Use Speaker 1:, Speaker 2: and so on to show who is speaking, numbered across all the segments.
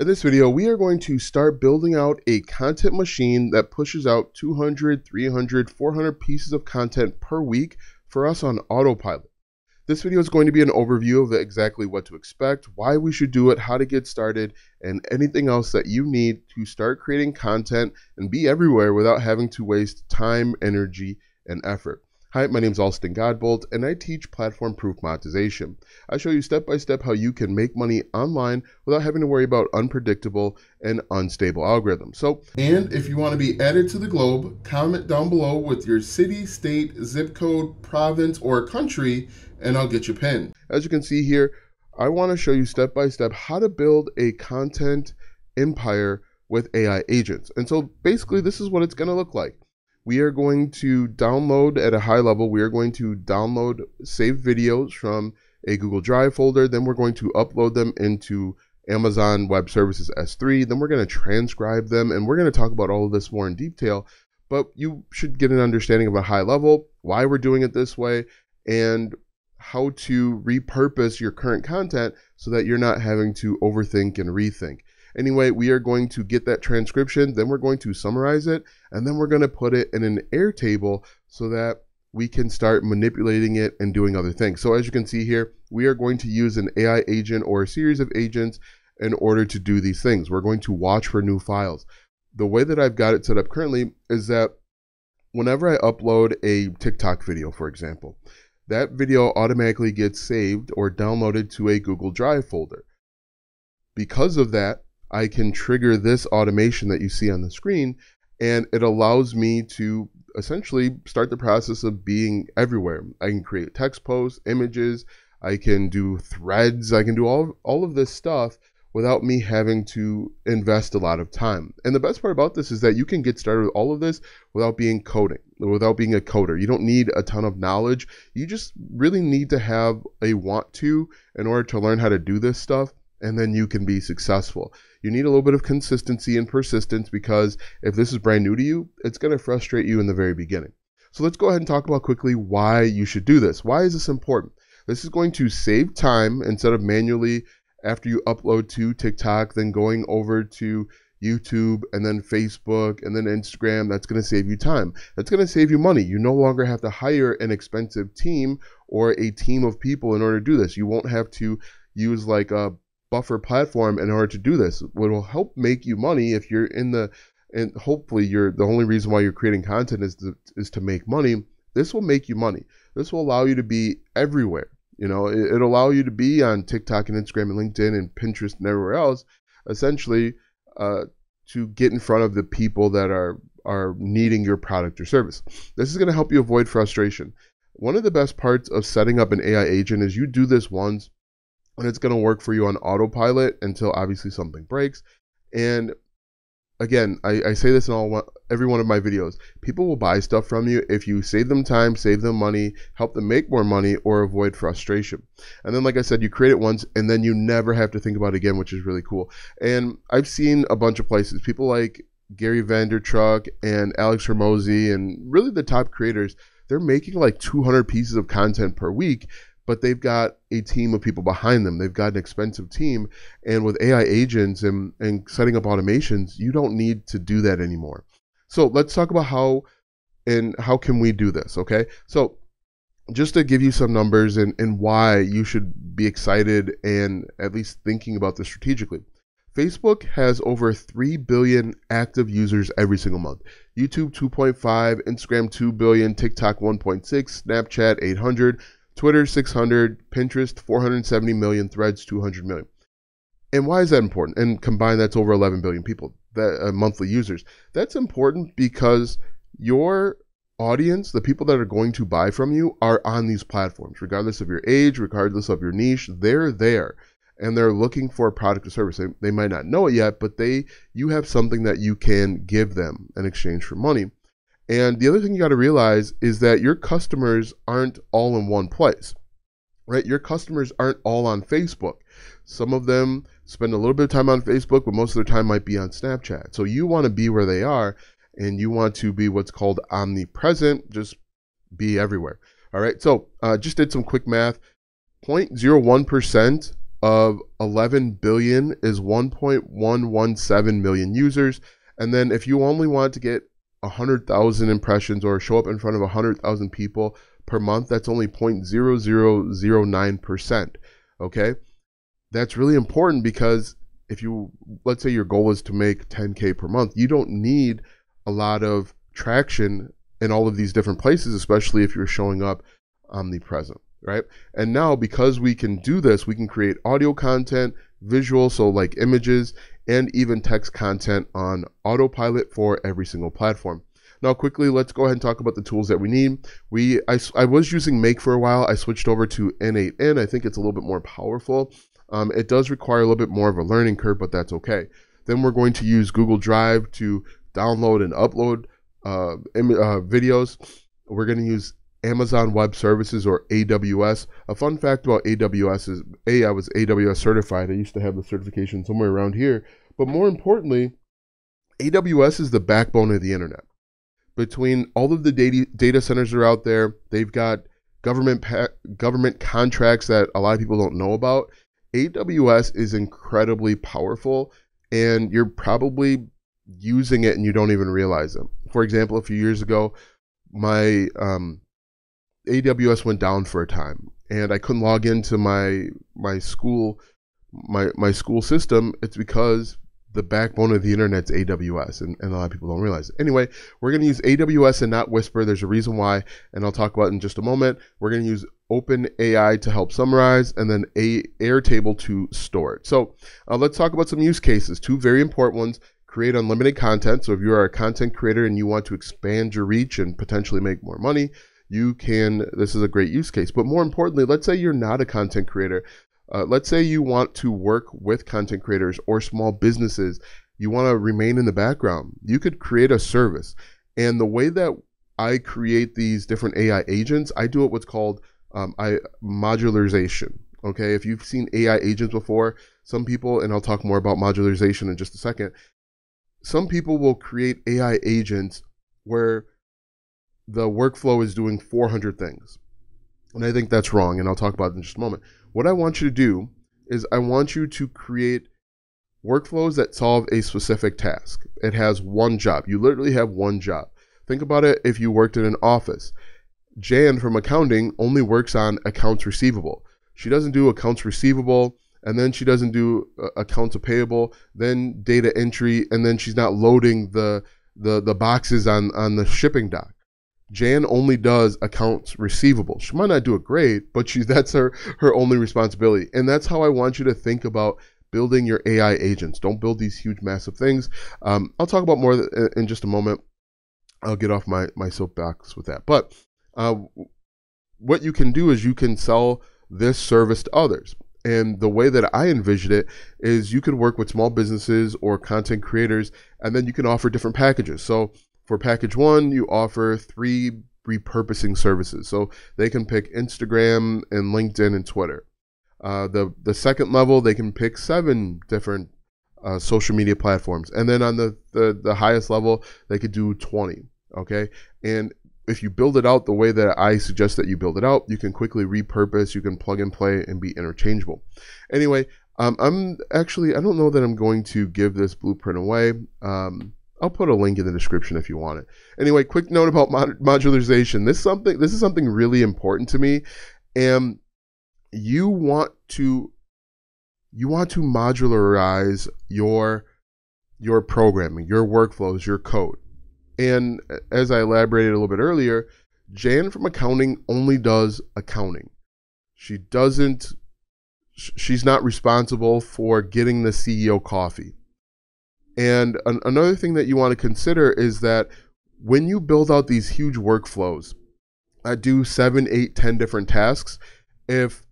Speaker 1: In this video, we are going to start building out a content machine that pushes out 200, 300, 400 pieces of content per week for us on autopilot. This video is going to be an overview of exactly what to expect, why we should do it, how to get started, and anything else that you need to start creating content and be everywhere without having to waste time, energy, and effort. Hi, my name is Alston Godbolt, and I teach platform proof monetization. I show you step by step how you can make money online without having to worry about unpredictable and unstable algorithms. So, and if you want to be added to the globe, comment down below with your city, state, zip code, province, or country, and I'll get you pinned. As you can see here, I want to show you step by step how to build a content empire with AI agents. And so basically, this is what it's going to look like we are going to download at a high level, we are going to download saved videos from a Google Drive folder. Then we're going to upload them into Amazon Web Services S3. Then we're going to transcribe them. And we're going to talk about all of this more in detail. But you should get an understanding of a high level, why we're doing it this way, and how to repurpose your current content so that you're not having to overthink and rethink. Anyway, we are going to get that transcription, then we're going to summarize it, and then we're going to put it in an Airtable so that we can start manipulating it and doing other things. So as you can see here, we are going to use an AI agent or a series of agents in order to do these things. We're going to watch for new files. The way that I've got it set up currently is that whenever I upload a TikTok video, for example, that video automatically gets saved or downloaded to a Google Drive folder. Because of that, I can trigger this automation that you see on the screen, and it allows me to essentially start the process of being everywhere. I can create text posts, images, I can do threads, I can do all, all of this stuff without me having to invest a lot of time. And the best part about this is that you can get started with all of this without being coding, without being a coder. You don't need a ton of knowledge. You just really need to have a want to in order to learn how to do this stuff and then you can be successful. You need a little bit of consistency and persistence because if this is brand new to you, it's going to frustrate you in the very beginning. So let's go ahead and talk about quickly why you should do this. Why is this important? This is going to save time instead of manually after you upload to TikTok, then going over to YouTube and then Facebook and then Instagram. That's going to save you time. That's going to save you money. You no longer have to hire an expensive team or a team of people in order to do this. You won't have to use like a buffer platform in order to do this. What will help make you money if you're in the and hopefully you're the only reason why you're creating content is to, is to make money. This will make you money. This will allow you to be everywhere. You know, it, will allow you to be on TikTok and Instagram and LinkedIn and Pinterest and everywhere else, essentially, uh, to get in front of the people that are are needing your product or service. This is going to help you avoid frustration. One of the best parts of setting up an AI agent is you do this once and it's going to work for you on autopilot until obviously something breaks. And again, I, I say this in all every one of my videos. People will buy stuff from you if you save them time, save them money, help them make more money, or avoid frustration. And then, like I said, you create it once, and then you never have to think about it again, which is really cool. And I've seen a bunch of places, people like Gary Vaynerchuk and Alex Hormozi, and really the top creators. They're making like 200 pieces of content per week but they've got a team of people behind them. They've got an expensive team. And with AI agents and, and setting up automations, you don't need to do that anymore. So let's talk about how and how can we do this, okay? So just to give you some numbers and, and why you should be excited and at least thinking about this strategically. Facebook has over 3 billion active users every single month. YouTube 2.5, Instagram 2 billion, TikTok 1.6, Snapchat 800, Twitter 600, Pinterest 470 million, Threads 200 million. And why is that important? And combined, that's over 11 billion people, that uh, monthly users. That's important because your audience, the people that are going to buy from you, are on these platforms, regardless of your age, regardless of your niche. They're there, and they're looking for a product or service. They, they might not know it yet, but they you have something that you can give them in exchange for money. And the other thing you got to realize is that your customers aren't all in one place, right? Your customers aren't all on Facebook. Some of them spend a little bit of time on Facebook, but most of their time might be on Snapchat. So you want to be where they are and you want to be what's called omnipresent, just be everywhere. All right. So uh, just did some quick math 0.01% of 11 billion is 1.117 million users. And then if you only want to get 100,000 impressions or show up in front of 100,000 people per month, that's only 0.0009%. Okay. That's really important because if you, let's say your goal is to make 10K per month, you don't need a lot of traction in all of these different places, especially if you're showing up omnipresent, right? And now because we can do this, we can create audio content, visual, so like images, and even text content on autopilot for every single platform. Now, quickly, let's go ahead and talk about the tools that we need. We I, I was using Make for a while. I switched over to N8N. I think it's a little bit more powerful. Um, it does require a little bit more of a learning curve, but that's okay. Then we're going to use Google Drive to download and upload uh, uh, videos. We're going to use Amazon Web Services or AWS. A fun fact about AWS is A, I was AWS certified. I used to have the certification somewhere around here. But more importantly, AWS is the backbone of the internet. Between all of the data, data centers that are out there, they've got government pa- government contracts that a lot of people don't know about. AWS is incredibly powerful, and you're probably using it and you don't even realize it. For example, a few years ago, my um, AWS went down for a time, and I couldn't log into my my school my my school system. It's because the backbone of the internet's AWS, and, and a lot of people don't realize it. Anyway, we're going to use AWS and not Whisper. There's a reason why, and I'll talk about in just a moment. We're going to use OpenAI to help summarize, and then a Airtable to store it. So uh, let's talk about some use cases. Two very important ones create unlimited content. So if you are a content creator and you want to expand your reach and potentially make more money, you can. This is a great use case. But more importantly, let's say you're not a content creator. Uh, let's say you want to work with content creators or small businesses. You want to remain in the background. You could create a service. And the way that I create these different AI agents, I do it what's called um, I modularization. Okay, if you've seen AI agents before, some people, and I'll talk more about modularization in just a second, some people will create AI agents where the workflow is doing 400 things. And I think that's wrong, and I'll talk about it in just a moment. What I want you to do is I want you to create workflows that solve a specific task. It has one job. You literally have one job. Think about it if you worked in an office. Jan from accounting only works on accounts receivable. She doesn't do accounts receivable and then she doesn't do uh, accounts payable, then data entry, and then she's not loading the the the boxes on on the shipping dock. Jan only does accounts receivable. She might not do it great, but she that's her her only responsibility. And that's how I want you to think about building your AI agents. Don't build these huge, massive things. Um, I'll talk about more in just a moment. I'll get off my my soapbox with that. But uh, what you can do is you can sell this service to others. And the way that I envision it is you could work with small businesses or content creators, and then you can offer different packages. So for package one, you offer three repurposing services. So they can pick Instagram and LinkedIn and Twitter. Uh, the the second level, they can pick seven different uh, social media platforms, and then on the, the the highest level, they could do twenty. Okay, and if you build it out the way that I suggest that you build it out, you can quickly repurpose, you can plug and play and be interchangeable. Anyway, um, I'm actually, I don't know that I'm going to give this blueprint away. Um, I'll put a link in the description if you want it. Anyway, quick note about mod- modularization. This something, this is something really important to me. And you want to, you want to modularize your, your programming, your workflows, your code. And as I elaborated a little bit earlier, Jan from accounting only does accounting. She doesn't, she's not responsible for getting the CEO coffee. And an, another thing that you want to consider is that when you build out these huge workflows that do seven, eight, ten different tasks, if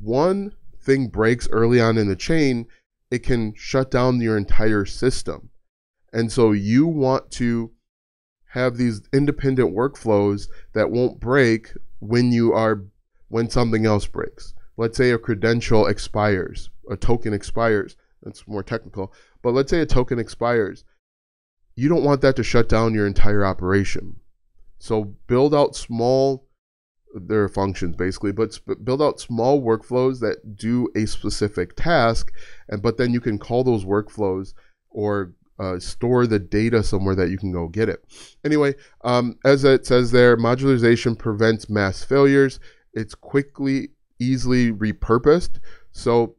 Speaker 1: one thing breaks early on in the chain, it can shut down your entire system. And so you want to have these independent workflows that won't break when you are when something else breaks. Let's say a credential expires, a token expires. That's more technical. But let's say a token expires. You don't want that to shut down your entire operation. So build out small their functions basically, but build out small workflows that do a specific task, and but then you can call those workflows or uh, store the data somewhere that you can go get it. Anyway, um, as it says there, modularization prevents mass failures. It's quickly, easily repurposed. So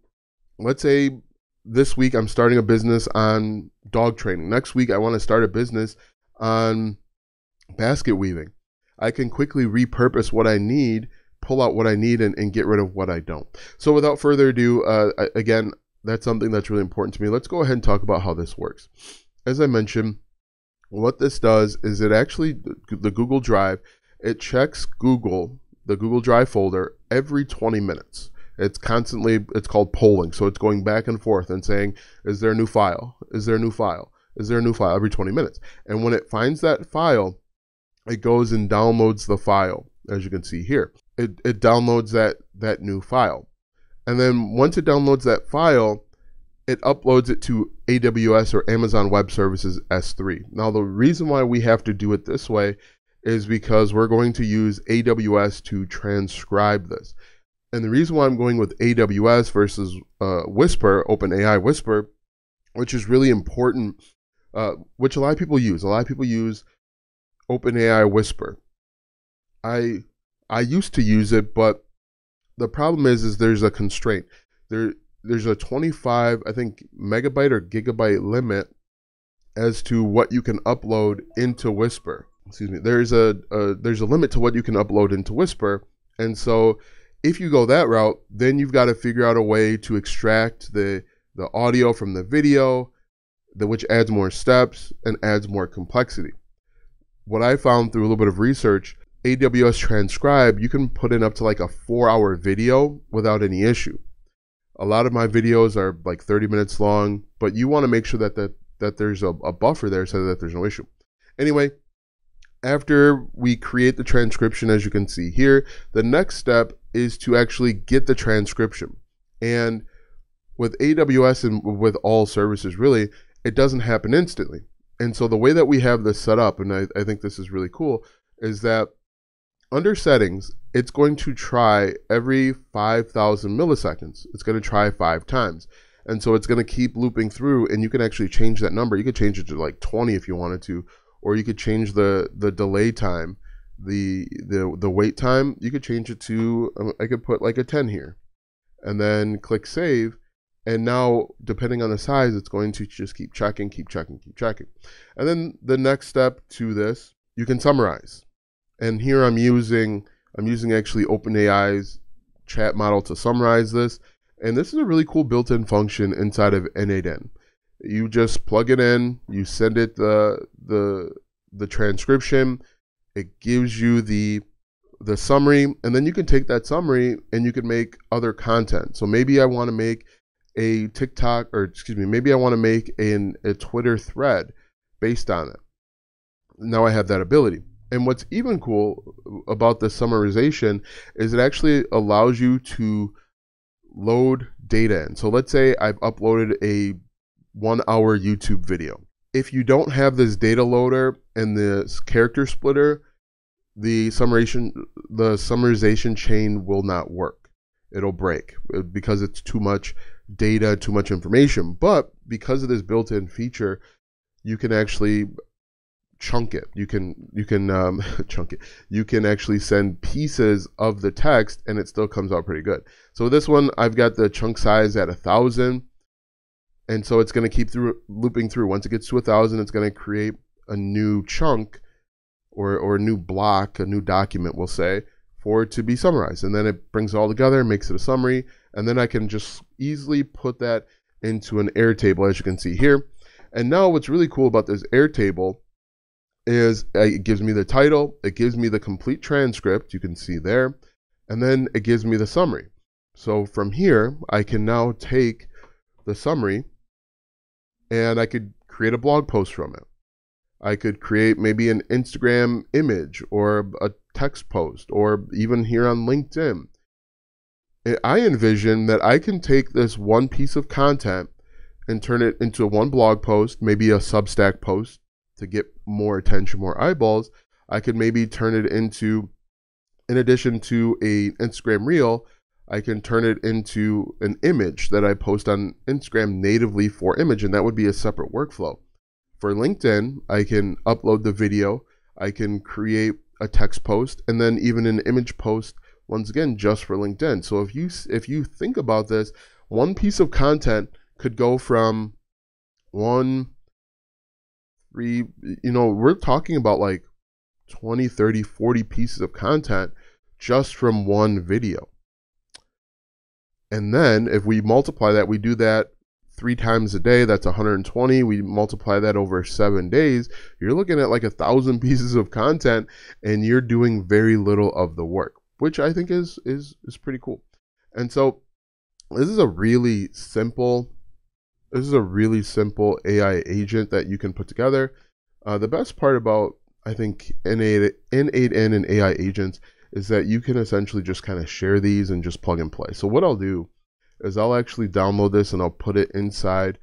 Speaker 1: let's say this week I'm starting a business on dog training. Next week I want to start a business on basket weaving. I can quickly repurpose what I need, pull out what I need, and, and get rid of what I don't. So without further ado, uh, again, that's something that's really important to me. Let's go ahead and talk about how this works. As I mentioned, what this does is it actually, the Google Drive, it checks Google, the Google Drive folder, every 20 minutes. It's constantly, it's called polling. So it's going back and forth and saying, is there a new file? Is there a new file? Is there a new file every 20 minutes? And when it finds that file, it goes and downloads the file, as you can see here. It, it downloads that, that new file. And then once it downloads that file, it uploads it to AWS or Amazon Web Services S3. Now, the reason why we have to do it this way is because we're going to use AWS to transcribe this. And the reason why I'm going with AWS versus uh, Whisper, OpenAI Whisper, which is really important, uh, which a lot of people use. A lot of people use OpenAI Whisper. I I used to use it, but the problem is is there's a constraint. There there's a 25 I think megabyte or gigabyte limit as to what you can upload into Whisper. Excuse me. There's a, a there's a limit to what you can upload into Whisper, and so if you go that route, then you've got to figure out a way to extract the the audio from the video, the, which adds more steps and adds more complexity. What I found through a little bit of research, AWS Transcribe, you can put in up to like a four hour video without any issue. A lot of my videos are like 30 minutes long, but you want to make sure that, that, that there's a, a buffer there so that there's no issue. Anyway, after we create the transcription, as you can see here, the next step is to actually get the transcription. And with AWS and with all services, really, it doesn't happen instantly. And so the way that we have this set up, and I, I think this is really cool, is that under settings, it's going to try every 5,000 milliseconds. It's going to try five times. And so it's going to keep looping through, and you can actually change that number. You could change it to like 20 if you wanted to, or you could change the, the delay time. The the the wait time you could change it to um, I could put like a 10 here and then click save. And now depending on the size it's going to just keep checking keep checking keep checking and then the next step to this you can summarize. And here I'm using I'm using actually OpenAI's chat model to summarize this. And this is a really cool built-in function inside of N8N you just plug it in you send it the the the transcription. It gives you the the summary and then you can take that summary and you can make other content. So maybe i want to make a tiktok or excuse me maybe i want to make an, a twitter thread based on it. Now i have that ability. And what's even cool about the summarization is it actually allows you to load data in. So let's say i've uploaded a one hour youtube video if you don't have this data loader and this character splitter, the summarization the summarization chain will not work. It'll break uh, because it's too much data, too much information. But because of this built-in feature, you can actually chunk it. You can you can um, chunk it. You can actually send pieces of the text, and it still comes out pretty good. So this one, I've got the chunk size at a thousand and so it's going to keep through looping through. Once it gets to a thousand, it's going to create a new chunk or or a new block, a new document, we'll say, for it to be summarized. And then it brings it all together, makes it a summary, and then I can just easily put that into an Airtable, as you can see here. And now what's really cool about this Airtable is uh, it gives me the title, it gives me the complete transcript, you can see there, and then it gives me the summary. So from here, I can now take the summary and I could create a blog post from it. I could create maybe an Instagram image or a text post or even here on LinkedIn. I envision that I can take this one piece of content and turn it into one blog post, maybe a Substack post to get more attention, more eyeballs. I could maybe turn it into in addition to a Instagram reel, I can turn it into an image that I post on Instagram natively for image, and that would be a separate workflow. For LinkedIn, I can upload the video, I can create a text post, and then even an image post once again just for LinkedIn. So if you if you think about this, one piece of content could go from one three you know, we're talking about like 20, 30, 40 pieces of content just from one video. And then if we multiply that, we do that three times a day, that's 120. We multiply that over seven days, you're looking at like a thousand pieces of content and you're doing very little of the work, which I think is is is pretty cool. And so this is a really simple this is a really simple AI agent that you can put together. Uh, the best part about I think N8, N8N and AI agents is that you can essentially just kind of share these and just plug and play. So what I'll do is I'll actually download this and I'll put it inside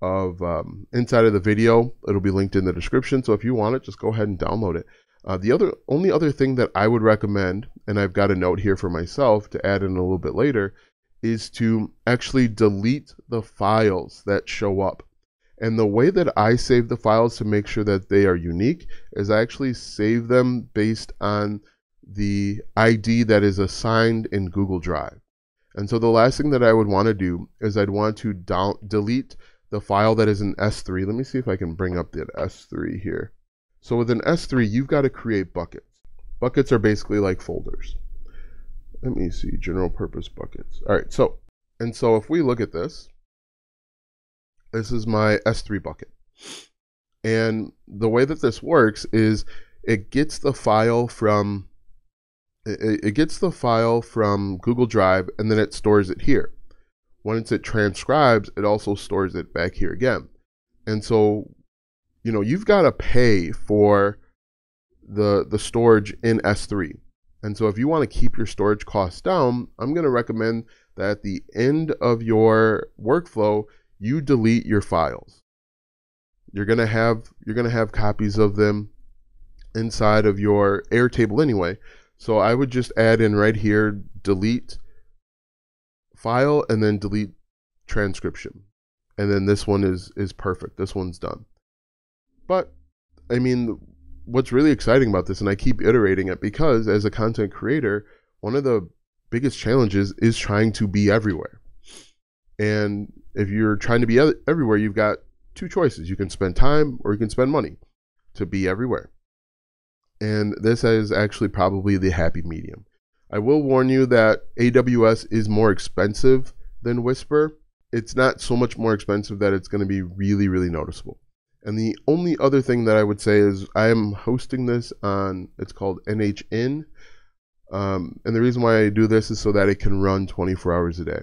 Speaker 1: of um, inside of the video. It'll be linked in the description. So if you want it, just go ahead and download it. Uh, the other only other thing that I would recommend, and I've got a note here for myself to add in a little bit later, is to actually delete the files that show up. And the way that I save the files to make sure that they are unique is I actually save them based on the ID that is assigned in Google Drive. And so the last thing that I would want to do is I'd want to delete the file that is in S3. Let me see if I can bring up the S3 here. So with an S3, you've got to create buckets. Buckets are basically like folders. Let me see, general purpose buckets. All right, so, and so if we look at this, this is my S3 bucket. And the way that this works is it gets the file from it, it gets the file from Google Drive and then it stores it here. Once it transcribes, it also stores it back here again. And so, you know, you've got to pay for the the storage in S3. And so if you want to keep your storage costs down, I'm going to recommend that at the end of your workflow, you delete your files. You're going to have you're going to have copies of them inside of your Airtable anyway. So I would just add in right here, delete file and then delete transcription. And then this one is is perfect. This one's done. But I mean, what's really exciting about this, and I keep iterating it because as a content creator, one of the biggest challenges is trying to be everywhere. And if you're trying to be everywhere, you've got two choices. You can spend time or you can spend money to be everywhere and this is actually probably the happy medium. I will warn you that AWS is more expensive than Whisper. It's not so much more expensive that it's going to be really, really noticeable. And the only other thing that I would say is I am hosting this on, it's called N8N. Um, and the reason why I do this is so that it can run 24 hours a day.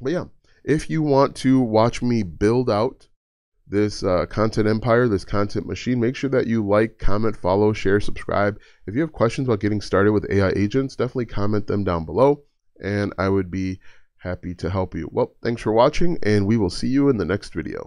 Speaker 1: But yeah, if you want to watch me build out this uh, content empire, this content machine. Make sure that you like, comment, follow, share, subscribe. If you have questions about getting started with AI agents, definitely comment them down below, and I would be happy to help you. Well, thanks for watching, and we will see you in the next video.